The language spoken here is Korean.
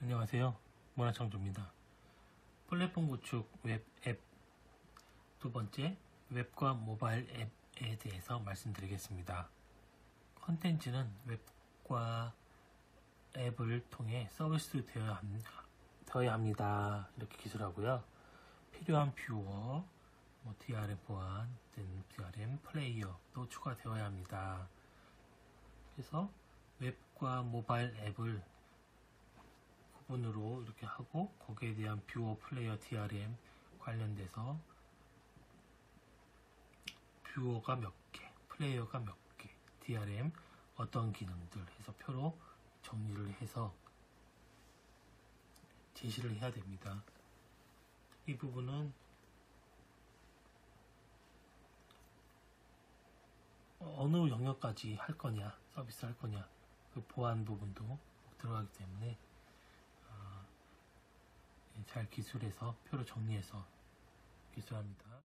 안녕하세요. 문화창조입니다. 플랫폼 구축 웹 앱 두 번째 웹과 모바일 앱에 대해서 말씀드리겠습니다. 컨텐츠는 웹과 앱을 통해 서비스 되어야, 합니다. 이렇게 기술하고요. 필요한 뷰어, 뭐 DRM 보안, 등 DRM 플레이어도 추가되어야 합니다. 그래서 웹과 모바일 앱을 구분으로 이렇게 하고 거기에 대한 뷰어 플레이어 DRM 관련돼서 뷰어가 몇 개, 플레이어가 몇 개, DRM 어떤 기능들 해서 표로 정리를 해서 제시를 해야 됩니다. 이 부분은 어느 영역까지 할 거냐, 서비스 할 거냐, 그 보안 부분도 들어가기 때문에 어, 잘 기술해서 표로 정리해서 기술합니다.